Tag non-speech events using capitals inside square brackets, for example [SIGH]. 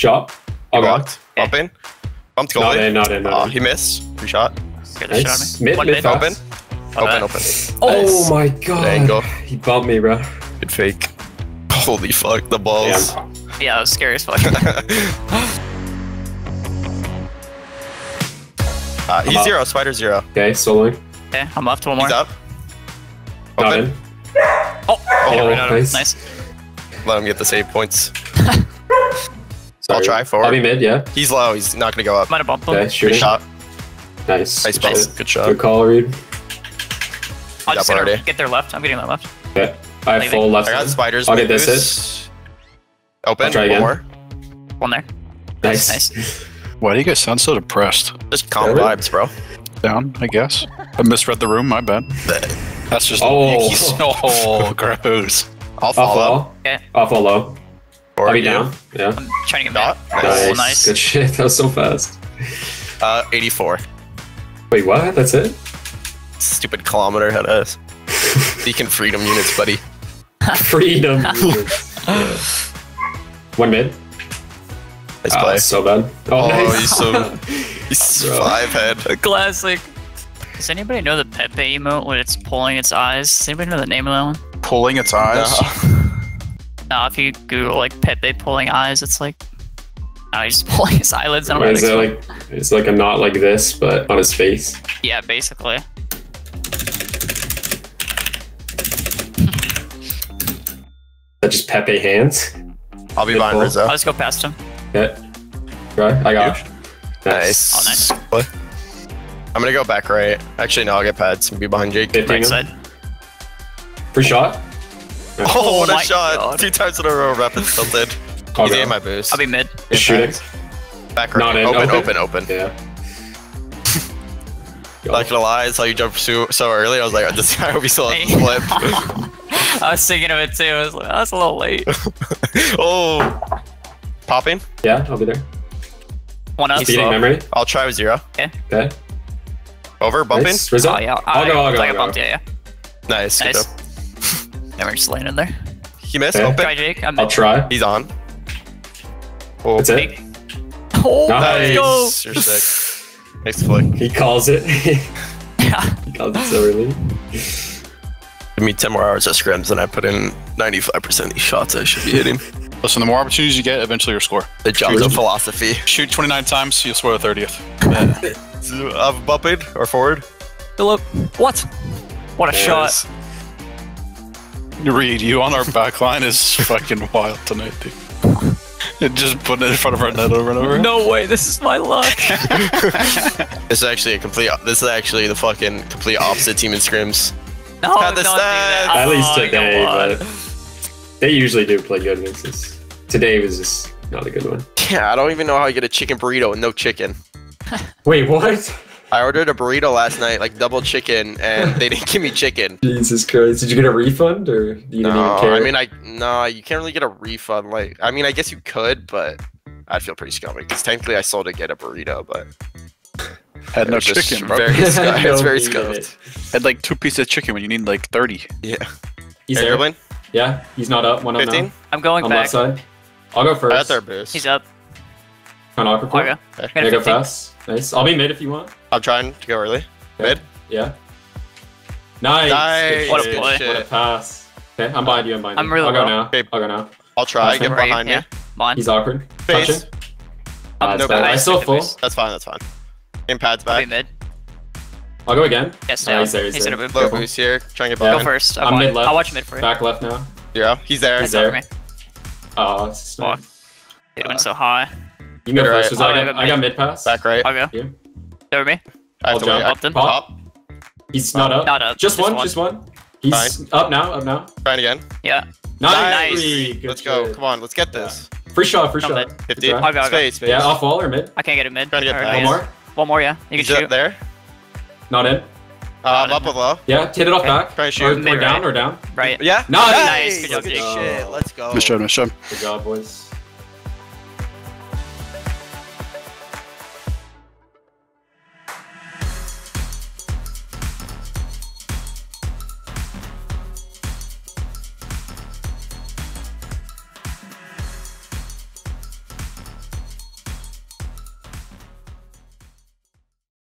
Shot. I'll go. Blocked. Bump in. Bumped Not goalie. in, not in, Oh, not in. he missed. Free shot. Get a shot Nice. on me. Mid, mid, mid. Open. Oh, Open, open. Oh Nice. my god. Angle. He bumped me, bro. Good fake. Holy fuck, the balls. Damn. Yeah, that was scary as fuck. [LAUGHS] [LAUGHS] uh, he's zero, spider zero. Okay, soloing. okay, I'm left. One more. He's up. Not Open. in. Oh, Oh, yeah, right out nice. nice. Let him get the save points. [LAUGHS] Sorry. try forward. I'll be mid, yeah. He's low. He's not gonna go up. Might have bumped him. Okay, Good shooting. shot. Nice. Nice Good ball. Good shot. Good call, Reed. I'll just get, her- already. get their left. I'm getting their left. Okay. I have full left. I got spiders. I'll get this boost. Open. I'll try One again. more. One there. Nice. Nice. [LAUGHS] Why do you guys sound so depressed? Just calm Really? vibes, bro. Down, I guess. I misread the room, my bad. [LAUGHS] That's just Oh. Yankees. [LAUGHS] Oh, gross. I'll I'll follow. fall. Okay. I'll fall low. Or I'll be you. down. Yeah. I'm trying to get Dot. back. Nice. Nice. nice. Good shit. [LAUGHS] That was so fast. Uh, 84. Wait, what? That's it? Stupid kilometer had us. [LAUGHS] Beacon freedom units, buddy. [LAUGHS] Freedom. Yeah. One mid. Nice Ah, play. so bad. Oh, Oh, nice. he's so he's Bro. five head. Classic. Does anybody know the Pepe emote when it's pulling its eyes? Does anybody know the name of that one? Pulling its eyes. No, if you Google like Pepe pulling eyes, it's like, oh, he's just [LAUGHS] pulling his eyelids. I don't. Wait, what is to it like it's like a knot like this, but on his face? Yeah, basically. That [LAUGHS] just Pepe hands. I'll be Good behind ball. Rizzo. I'll just go past him. Yeah. Right, I got. it. Nice. Oh, nice. Play. I'm gonna go back right. Actually, no, I'll get pads and be behind Jake. Right side. Free shot. Oh, oh, what Oh my a shot! God. Two times in a row, rapid tilted. I'll He's go. in my boost. I'll be mid. Just shooting. back right. Not in. Open, Open. open, open. Yeah. [LAUGHS] Go. Not gonna lie, I saw you jump so, so early. I was like, this guy will be still at the flip. I was thinking of it too. I was like, that's a little late. [LAUGHS] oh, popping. Yeah, I'll be there. One up. He's Beating slow. memory. I'll try with zero. Okay. Over, bumping. Nice. Rizzo. Oh yeah. I'll go. I'll go. Like I'll a go. bumped, yeah, Nice. yeah. Good Nice. Job. Never just laying in there. He missed. Okay. Open. Try Jake. I'm I'll mid. try. He's on. Oh, That's it. Oh, Nice. let's You're sick. Nice flick. He calls it. [LAUGHS] he calls it so early. Give me 10 more hours of scrims and I put in 95% of these shots I should be hitting. [LAUGHS] Listen, the more opportunities you get, eventually you'll score. The Jumbo philosophy. Shoot 29 times, you'll score the 30th. Of bumping or forward? Philip. What? What a shot. Reed, you on our back line is [LAUGHS] fucking wild tonight, dude. And Just putting it in front of our net over and over. No way. This is my luck. [LAUGHS] [LAUGHS] This is actually a complete. This is actually the fucking complete opposite team in scrims. No, Had the don't do that. At least today, but they usually do play good against us. Today was just not a good one. Yeah, I don't even know how you get a chicken burrito with no chicken. Wait, what? I ordered a burrito last night, like double chicken, and they didn't give me chicken. Jesus Christ! Did you get a refund or you didn't No, even care? I mean, I no, you can't really get a refund. Like, I mean, I guess you could, but I'd feel pretty scummy because technically I sold to get a burrito, but Had no chicken, bro. Very, [LAUGHS] scu- it's very meat in scuffed. it. Had like two pieces of chicken when you need like 30. Yeah. He's Hey, there. Yeah, he's not up. One up 15. I'm going On back. left side. I'll go first. That's our boost. He's up. On I'll awkward go. point. Okay. Got a Yeah, go 15. fast. Nice. I'll be mid if you want. I'm trying to go early. Okay. Mid. Yeah. Nice. Nice. Good What a shit. play. What a pass. Okay, I'm behind you. I'm behind I'm you. really I'll go low. now. Okay. I'll go now. I'll try. Get Right, behind yeah. Mine. He's awkward. Face. Touching. Ah, no bad. bad. I still full. That's fine. That's fine. In pads I'll be back. mid. I'll go again. Yes, Oh, down. he's there, he's He's there. in a move. Low Careful. boost here. Try and get Yeah. Go first. I'm I'm mid left. I'll watch mid for you. Back left now. Yeah, he's there. Nice there. over. Oh, it's Fuck. not. It went so high. You can go You're first. right. 'cause I'll I, got, I mid. got mid pass. Back right. I'll go. You. Over me. I have I'll to jump. wait. Upton. Pop. He's not up. Not up. Just, Just one, one. Just one. He's up now. Up now. Trying again. Yeah. Nice. Nice. Good Let's go. shit. Come on. Let's get this. Free shot. Free I'm shot. mid. 50. I'll go. I'll. Space. Space. Yeah, off wall or mid. I can't get it mid. Trying to get Or that. One more. One more, yeah. You He's can up shoot. there. Not in. Uh, I'm up with low. Yeah, hit it off Okay. back. Try to shoot. or Mid down right. or down. Right. Yeah. Nice. Nice. Good job, Good Jake. shit. Let's go. Nice job, nice job. Good job, boys.